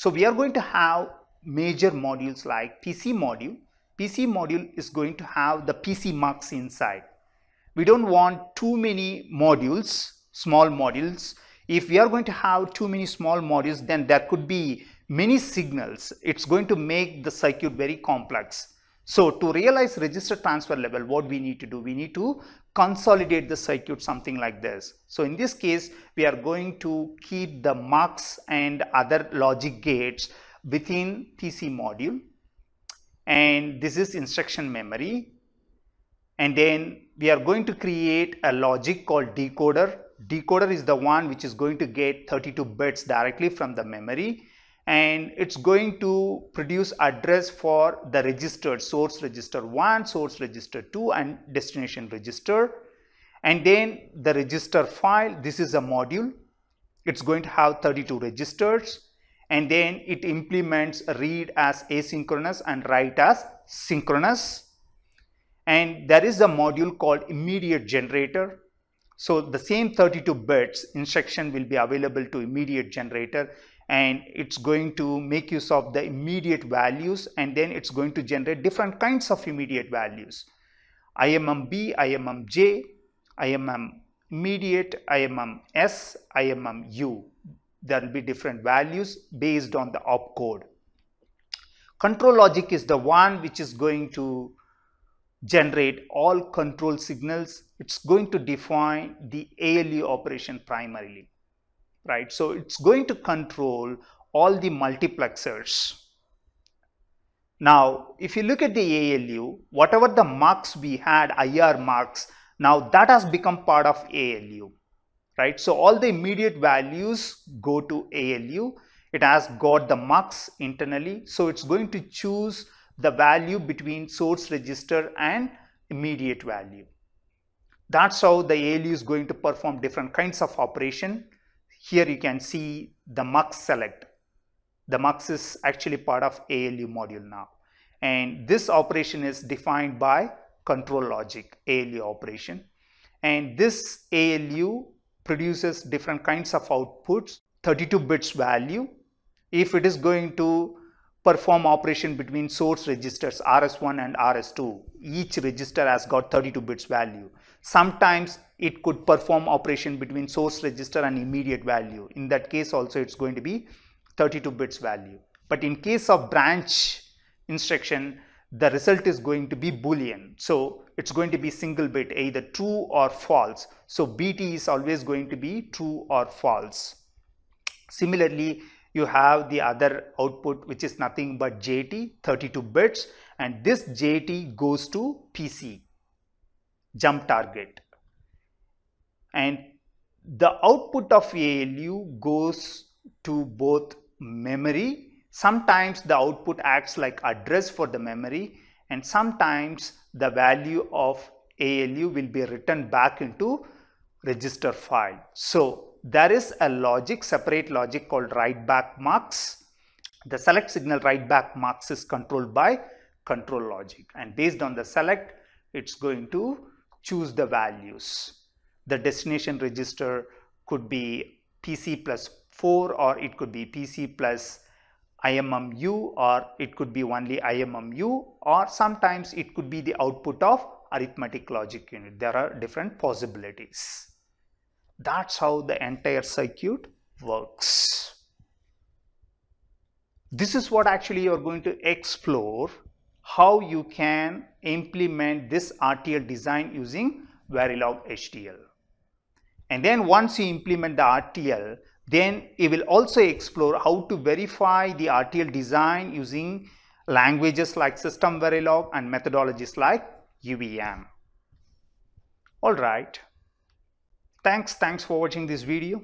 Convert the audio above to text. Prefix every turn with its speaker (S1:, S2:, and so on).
S1: So we are going to have major modules like PC module. PC module is going to have the PC mux inside. We don't want too many modules, small modules. If we are going to have too many small modules, then there could be many signals. It's going to make the circuit very complex. So to realize register transfer level, what we need to do? We need to consolidate the circuit something like this. So in this case, we are going to keep the mux and other logic gates within PC module. And this is instruction memory. And then we are going to create a logic called decoder. Decoder is the one which is going to get 32 bits directly from the memory and it's going to produce address for the register source register 1 source register 2 and destination register. And then the register file this is a module. It's going to have 32 registers. And then it implements read as asynchronous and write as synchronous. And there is a module called immediate generator. So the same 32 bits instruction will be available to immediate generator and it's going to make use of the immediate values and then it's going to generate different kinds of immediate values. IMM B, IMM immediate, IMM S, IMM U. There will be different values based on the opcode. Control logic is the one which is going to generate all control signals. It's going to define the ALU operation primarily right? So it's going to control all the multiplexers. Now, if you look at the ALU, whatever the mux we had, IR mux, now that has become part of ALU, right? So all the immediate values go to ALU. It has got the mux internally. So it's going to choose the value between source register and immediate value. That's how the ALU is going to perform different kinds of operation here you can see the mux select. The mux is actually part of ALU module now. And this operation is defined by control logic, ALU operation. And this ALU produces different kinds of outputs, 32 bits value. If it is going to perform operation between source registers RS1 and RS2, each register has got 32 bits value. Sometimes it could perform operation between source register and immediate value. In that case also it's going to be 32 bits value. But in case of branch instruction, the result is going to be boolean. So it's going to be single bit either true or false. So BT is always going to be true or false. Similarly, you have the other output which is nothing but JT 32 bits and this JT goes to PC jump target and the output of ALU goes to both memory sometimes the output acts like address for the memory and sometimes the value of ALU will be written back into register file. So there is a logic separate logic called write back mux. The select signal write back mux is controlled by control logic and based on the select it's going to choose the values the destination register could be PC plus 4 or it could be PC plus IMMU or it could be only IMMU or sometimes it could be the output of arithmetic logic unit. There are different possibilities. That's how the entire circuit works. This is what actually you are going to explore how you can implement this RTL design using Verilog HDL. And then once you implement the RTL, then it will also explore how to verify the RTL design using languages like System Verilog and methodologies like UVM. Alright, thanks, thanks for watching this video.